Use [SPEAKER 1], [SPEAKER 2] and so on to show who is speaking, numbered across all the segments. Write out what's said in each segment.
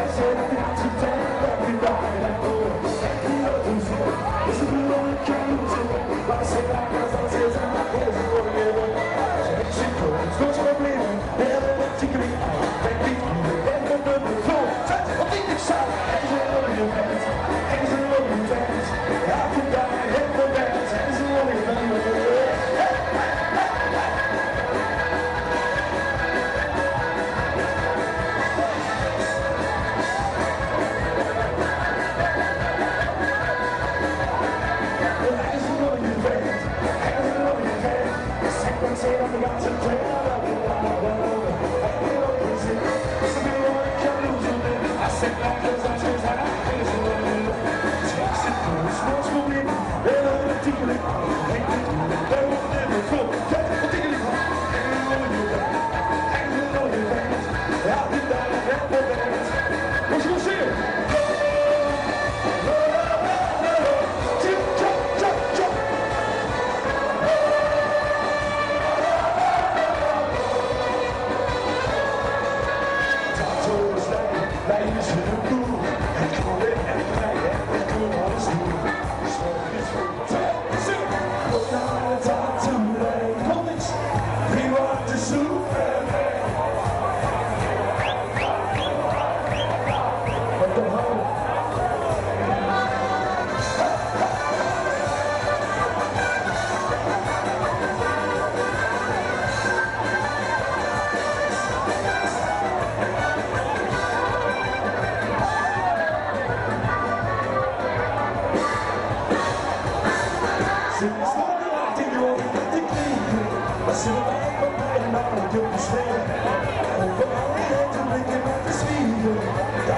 [SPEAKER 1] Yes,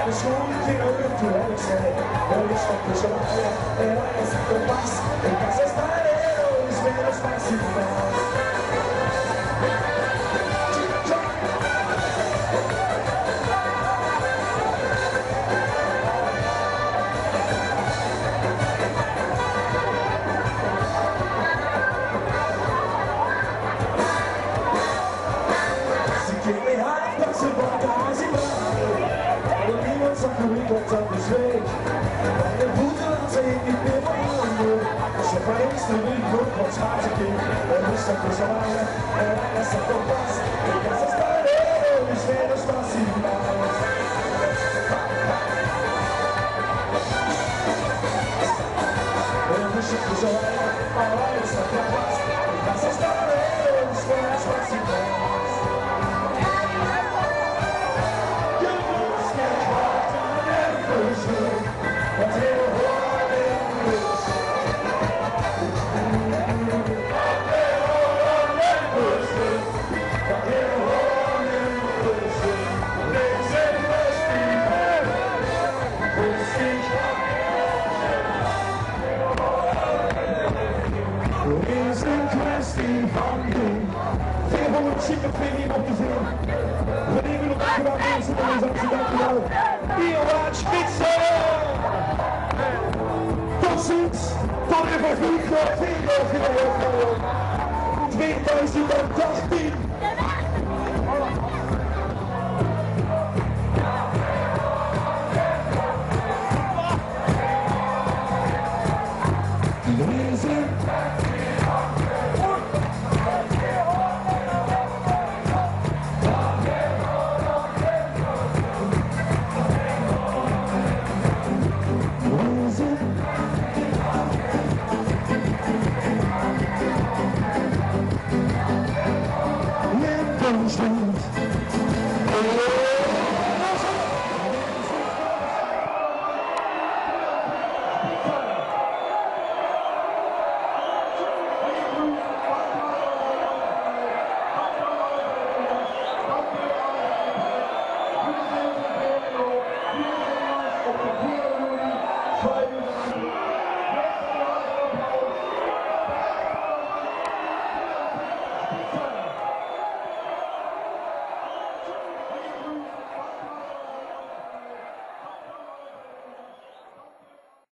[SPEAKER 1] cachorro girando Olha olha só que joia Era essa que eu passo Em casa estarei, os meus pais se em Se Alright, a not that fast. That's the se It's where I'm supposed to go. stehen verhandeln. Währung und schicke Fähigkeit abgesehen. Verlegen und Übergehen zu der Satzung Ihr wart Spitze! Das sind Tage verfügbar, Fehler für die